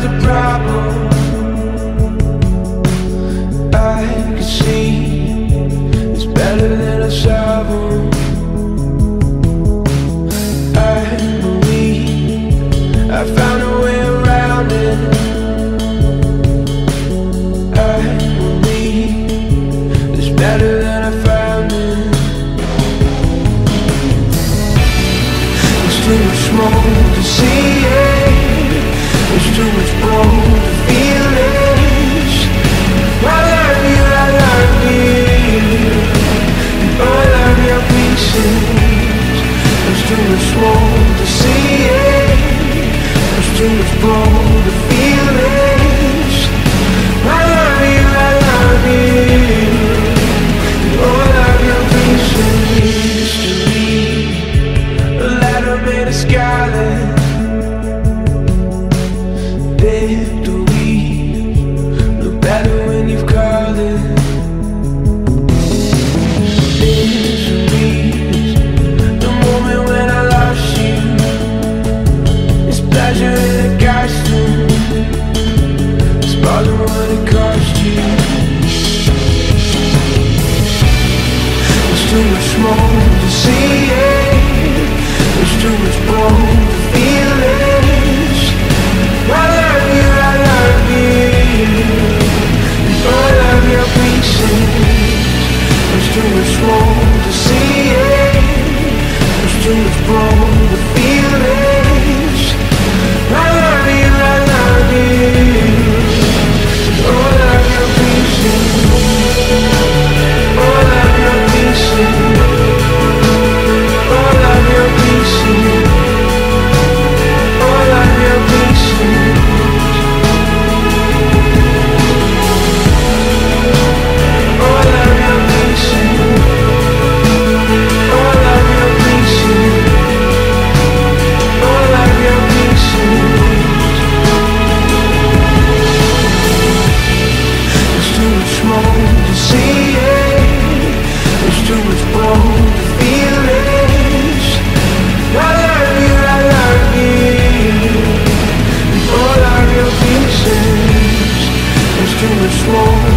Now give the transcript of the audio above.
there's a problem. I can see it's better than a shovel I believe I found a Much blood to. I love you, I love you. I love your a made of scarlet. There too much smoke to see it. There's too much bone. slow